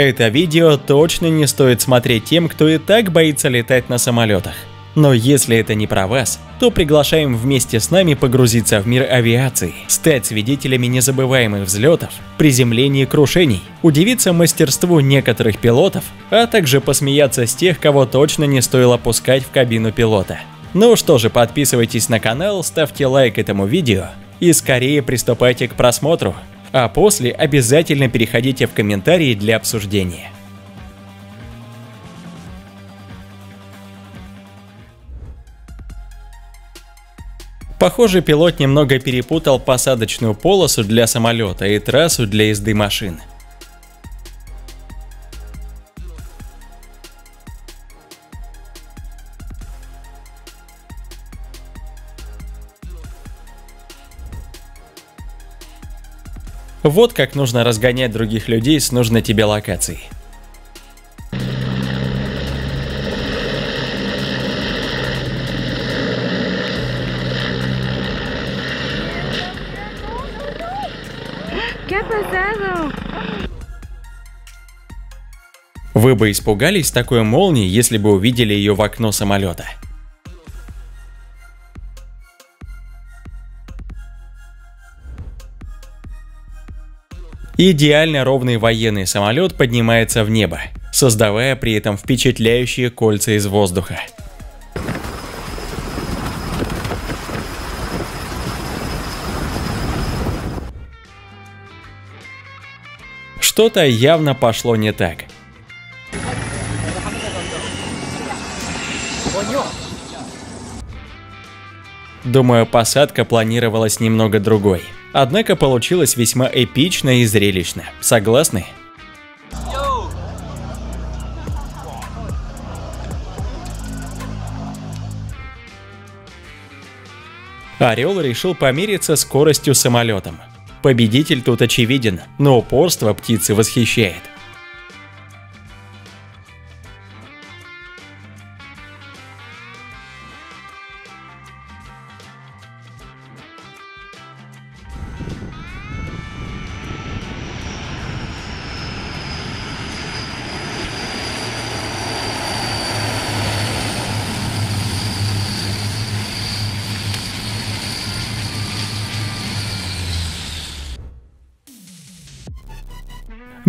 Это видео точно не стоит смотреть тем, кто и так боится летать на самолетах. Но если это не про вас, то приглашаем вместе с нами погрузиться в мир авиации, стать свидетелями незабываемых взлетов, приземлений и крушений, удивиться мастерству некоторых пилотов, а также посмеяться с тех, кого точно не стоило пускать в кабину пилота. Ну что же, подписывайтесь на канал, ставьте лайк этому видео и скорее приступайте к просмотру, а после обязательно переходите в комментарии для обсуждения. Похоже, пилот немного перепутал посадочную полосу для самолета и трассу для езды машин. Вот как нужно разгонять других людей с нужной тебе локацией. Вы бы испугались такой молнии, если бы увидели ее в окно самолета. Идеально ровный военный самолет поднимается в небо, создавая при этом впечатляющие кольца из воздуха. Что-то явно пошло не так. Думаю, посадка планировалась немного другой. Однако получилось весьма эпично и зрелищно. Согласны? Орел решил помериться скоростью самолетом. Победитель тут очевиден, но упорство птицы восхищает.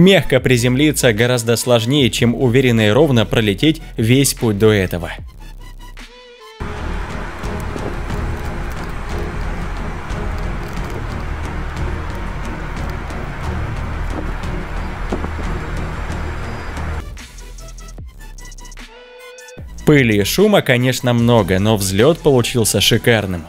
Мягко приземлиться гораздо сложнее, чем уверенно и ровно пролететь весь путь до этого. Пыли и шума, конечно, много, но взлет получился шикарным.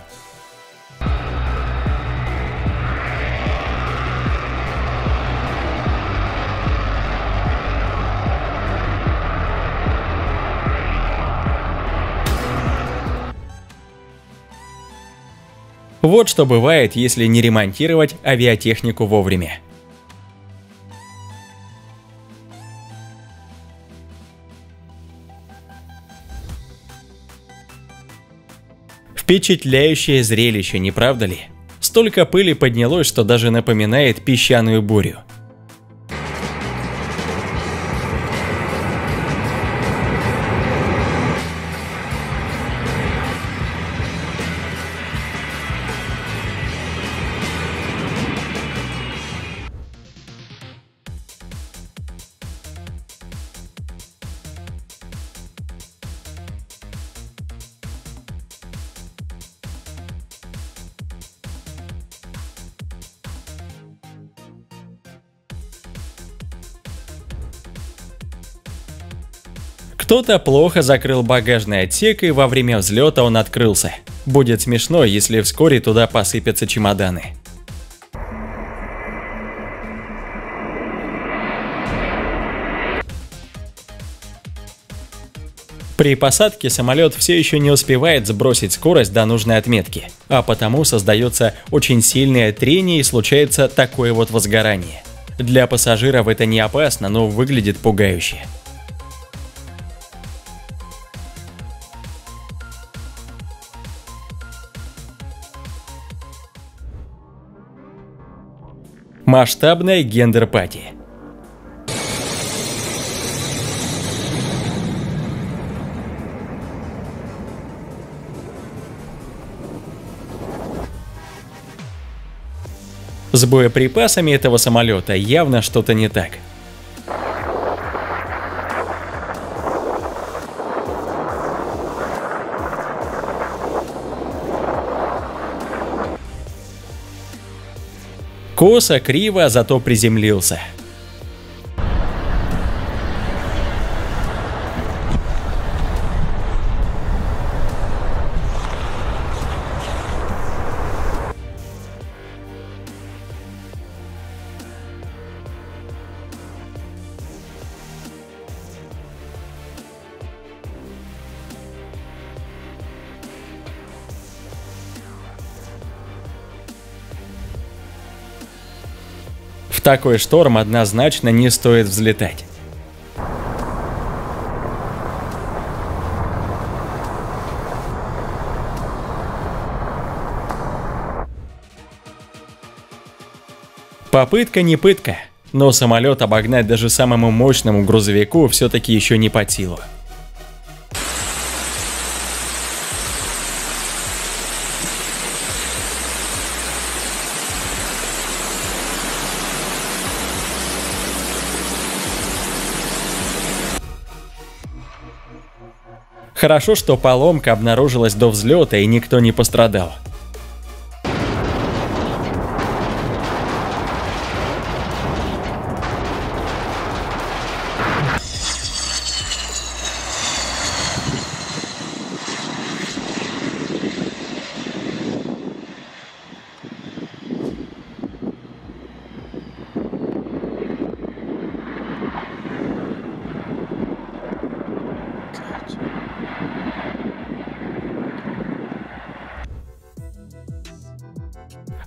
Вот что бывает, если не ремонтировать авиатехнику вовремя. Впечатляющее зрелище, не правда ли? Столько пыли поднялось, что даже напоминает песчаную бурю. Кто-то плохо закрыл багажный отсек и во время взлета он открылся. Будет смешно, если вскоре туда посыпятся чемоданы. При посадке самолет все еще не успевает сбросить скорость до нужной отметки, а потому создается очень сильное трение и случается такое вот возгорание. Для пассажиров это не опасно, но выглядит пугающе. Масштабная гендер-пати. С боеприпасами этого самолета явно что-то не так. Косо, криво, зато приземлился. Такой шторм однозначно не стоит взлетать. Попытка не пытка, но самолет обогнать даже самому мощному грузовику все-таки еще не под силу. Хорошо, что поломка обнаружилась до взлета и никто не пострадал.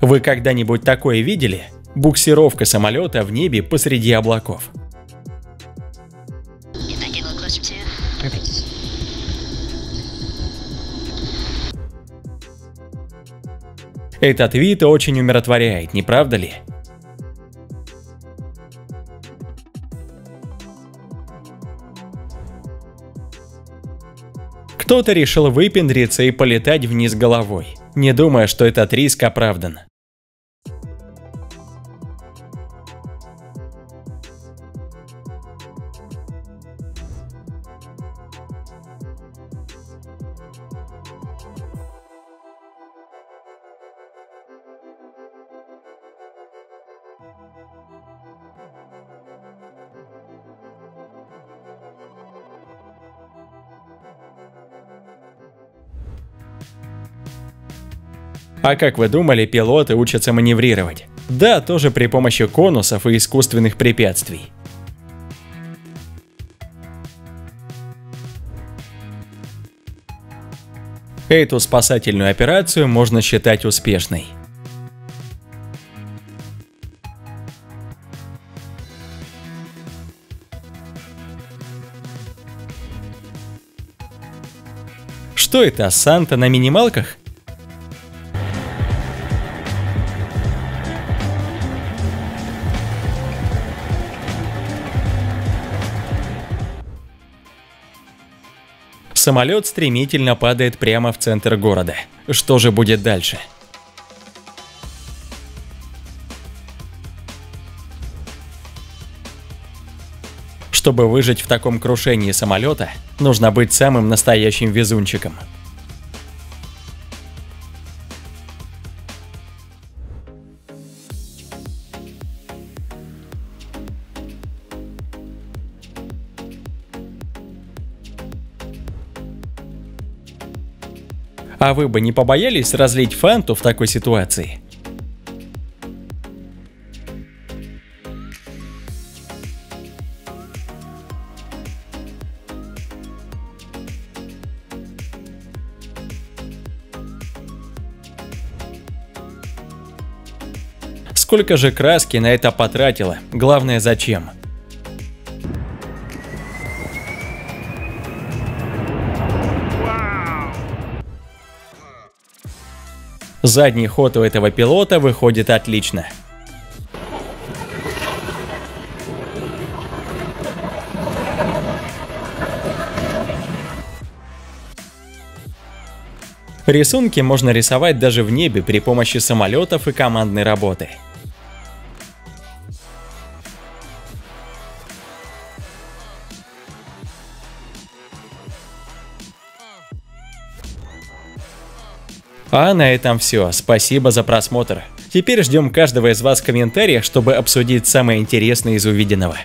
Вы когда-нибудь такое видели? Буксировка самолета в небе посреди облаков. Этот вид очень умиротворяет, не правда ли? Кто-то решил выпендриться и полетать вниз головой, не думая, что этот риск оправдан. А как вы думали, пилоты учатся маневрировать? Да, тоже при помощи конусов и искусственных препятствий. Эту спасательную операцию можно считать успешной. Что это, Санта на минималках? Самолет стремительно падает прямо в центр города. Что же будет дальше? Чтобы выжить в таком крушении самолета, нужно быть самым настоящим везунчиком. А вы бы не побоялись разлить фанту в такой ситуации? Сколько же краски на это потратила, главное зачем? Задний ход у этого пилота выходит отлично. Рисунки можно рисовать даже в небе при помощи самолетов и командной работы. А на этом все. Спасибо за просмотр. Теперь ждем каждого из вас в комментариях, чтобы обсудить самое интересное из увиденного.